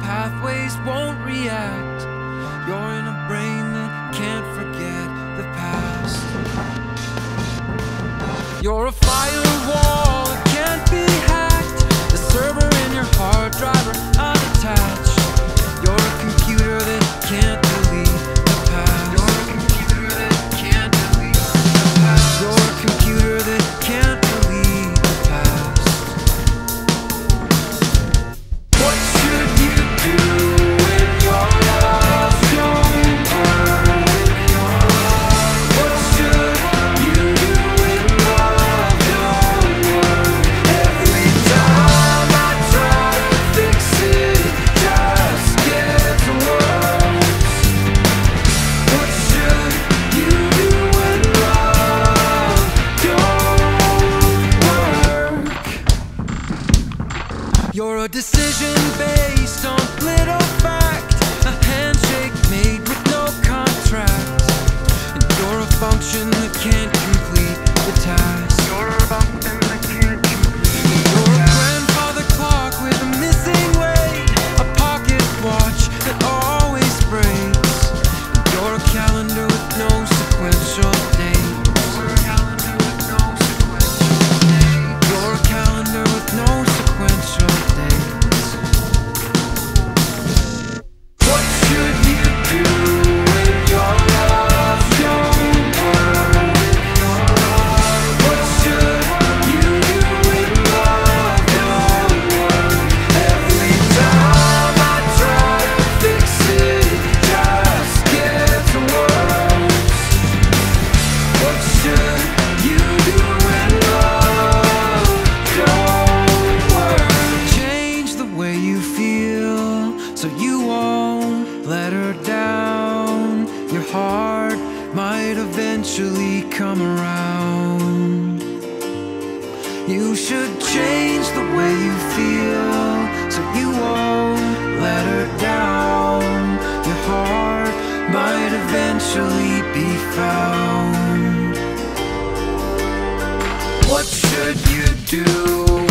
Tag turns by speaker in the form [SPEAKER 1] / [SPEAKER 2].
[SPEAKER 1] pathways won't react. You're in a brain that can't forget the past. You're a fire. a decision based on little facts. heart might eventually come around. You should change the way you feel so you won't let her down. Your heart might eventually be found. What should you do?